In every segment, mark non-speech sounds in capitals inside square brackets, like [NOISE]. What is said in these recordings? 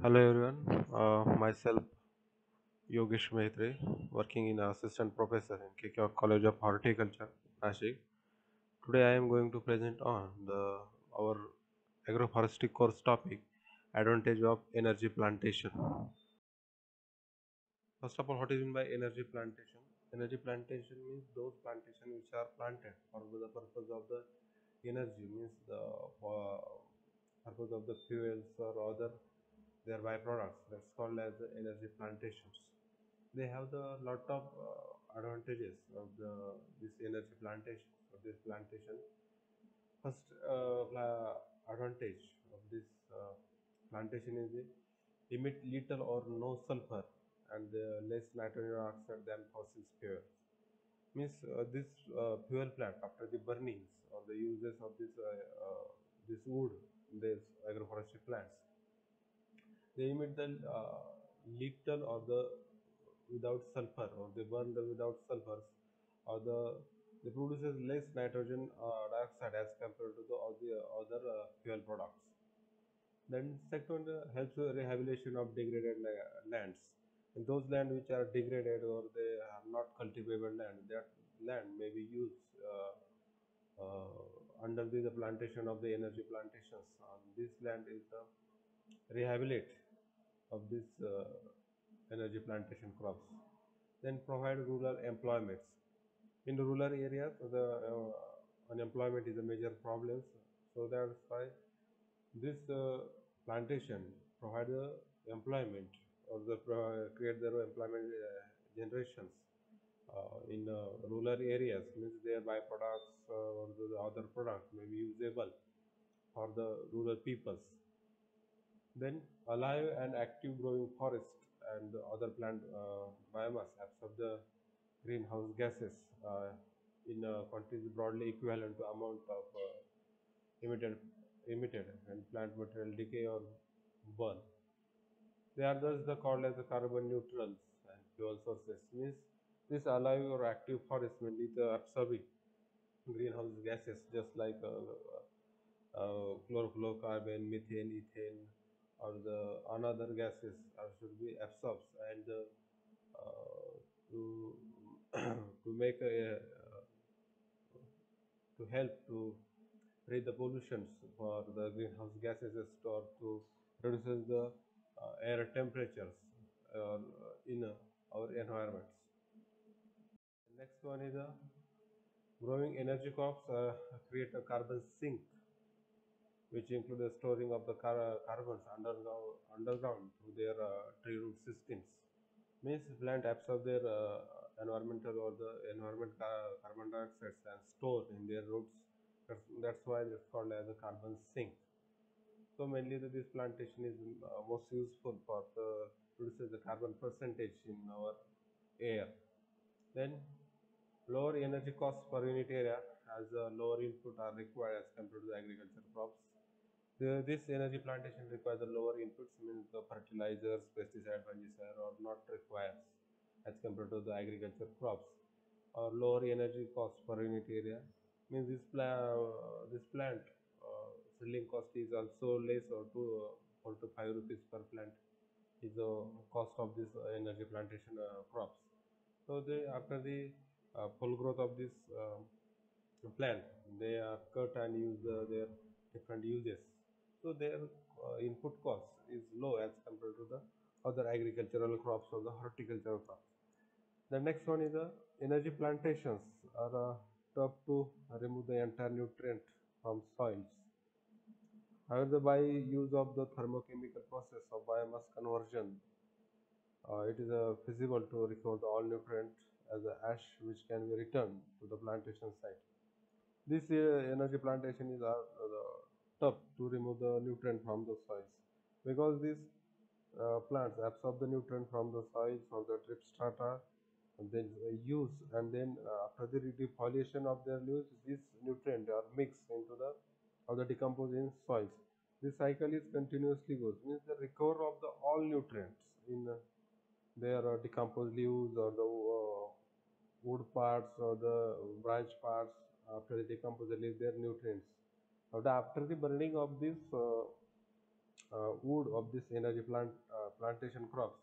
Hello everyone, uh, myself Yogesh Mehetre, working in assistant professor in KK College of Horticulture, Nashik. Today I am going to present on the our agroforestry course topic, advantage of energy plantation. First of all, what is meant by energy plantation? Energy plantation means those plantation which are planted for the purpose of the energy, means the for purpose of the fuels or other their byproducts. That's called as the energy plantations. They have the lot of uh, advantages of the this energy plantation of this plantation. First uh, advantage of this uh, plantation is the emit little or no sulfur and less nitrogen oxide than fossil fuel. Means uh, this uh, fuel plant after the burnings or the uses of this uh, this wood, this agroforestry plants, they emit the uh, little or the without sulfur or they burn the without sulfurs or the they produces less nitrogen uh, dioxide as compared to the the other uh, fuel products. Then second uh, helps the rehabilitation of degraded lands. Those land which are degraded or they are not cultivable land that land may be used uh, uh, under the, the plantation of the energy plantations. On this land is the rehabilitate of this uh, energy plantation crops. Then provide rural employments. In the rural areas, the uh, unemployment is a major problem. So that's why this uh, plantation provide the employment or the create the employment generations uh, in uh, rural areas means their byproducts uh, or the other products may be usable for the rural peoples then alive and active growing forest and other plant uh, biomass absorb the greenhouse gases uh, in uh, quantities broadly equivalent to amount of uh, emitted, emitted and plant material decay or burn. They are thus the called as the carbon neutrals and fuel sources. Means this alive or active forest mainly the absorbing greenhouse gases just like uh, uh, chlorofluorocarbon, methane, ethane, or the another gases are should be absorbed and uh, to [CLEARS THROAT] to make a uh, to help to reduce the pollutions for the greenhouse gases or to reduces the uh, air temperatures in our environments. Next one is a growing energy crops create a carbon sink which include the storing of the car- carbons underground, underground through their uh, tree root systems. Means plant absorb their uh, environmental or the environment ca- carbon dioxide and store in their roots. That's, that's why it's called as a carbon sink. So mainly the, this plantation is uh, most useful for the reduces the carbon percentage in our air. Then lower energy costs per unit area as uh, lower input are required as compared to the agriculture crops. The, this energy plantation requires lower inputs means the fertilizers, pesticide, fungicide or not required as compared to the agriculture crops. Or lower energy cost per unit area means this pla- this plant uh, selling cost is also less or two uh, four to five rupees per plant is the cost of this uh, energy plantation uh, crops. So they after the uh, full growth of this uh, plant, they are cut and use uh, their different uses. So their uh, input cost is low as compared to the other agricultural crops or the horticultural crops. The next one is the energy plantations are uh, tough to remove the entire nutrient from soils. However, by use of the thermochemical process of biomass conversion, uh, it is uh, feasible to recover the all nutrient as ash which can be returned to the plantation site. This uh, energy plantation is uh, the tough to remove the nutrient from the soils because these uh, plants absorb the nutrient from the soils from the drip strata and then uh, use and then uh, after the defoliation of their leaves these nutrients are mixed into the or the decomposed in soils this cycle is continuously goes means the recover of the all nutrients in uh, their uh, decomposed leaves or the uh, wood parts or the branch parts after they decompose they leave their nutrients. After after the burning of this uh, uh, wood of this energy plant uh, plantation crops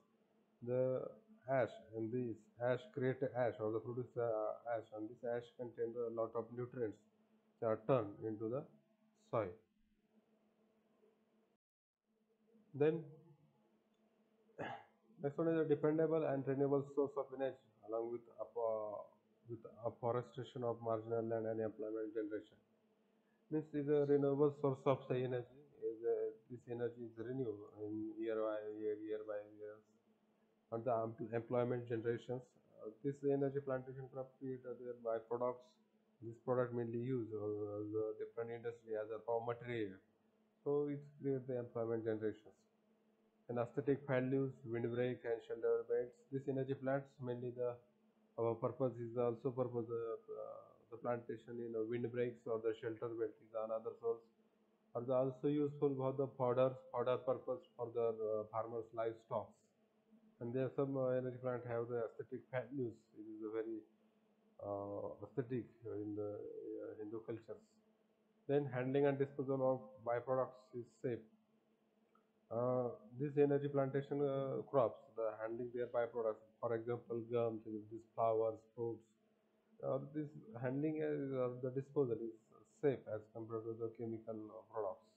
the ash and this ash create ash or the produce ash and this ash contains a lot of nutrients that are turned into the soil. Then [COUGHS] next one is a dependable and renewable source of energy along with uh, with afforestation of marginal land and employment generation means is a renewable source of energy is a, this energy is renewable in year by year year by year and the employment generations. Uh, this energy plantation crop create uh, their byproducts. This product mainly used uh, the different industry as a raw material. So it creates the employment generations. And aesthetic values, windbreak and shelter beds. This energy plants mainly the our purpose is also purpose uh, the plantation in windbreaks or the shelter bed is another source. Are also useful for the fodder, fodder purpose for the uh, farmers' livestock and there are some uh, energy plant have the aesthetic values. It is a very uh, aesthetic in the uh, Hindu cultures. Then handling and disposal of byproducts is safe. Uh, this energy plantation uh, crops, the handling their byproducts, for example, gums, these flowers, fruits, uh, this handling is, or the disposal is safe as compared to the chemical products.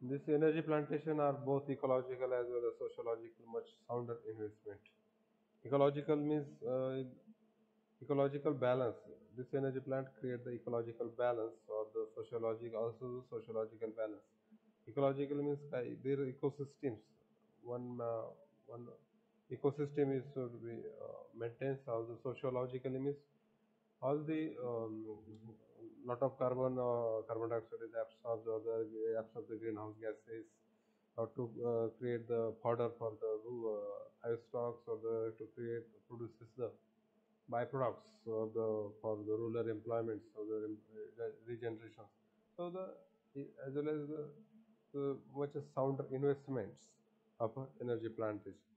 This energy plantation are both ecological as well as sociological, much sounder investment. Ecological means uh, ecological balance. This energy plant create the ecological balance or the sociological, also the sociological balance. Ecological means uh, their ecosystems. One uh, one ecosystem is should be uh, maintained. Also sociologically means all the um, lot of carbon uh, carbon dioxide is absorbed or the absorbed the greenhouse gases or to uh, create the fodder for the uh, stocks or the to create produces the byproducts of the for the rural employments or the regeneration. So the as well as the, the much sounder investments of energy plantation.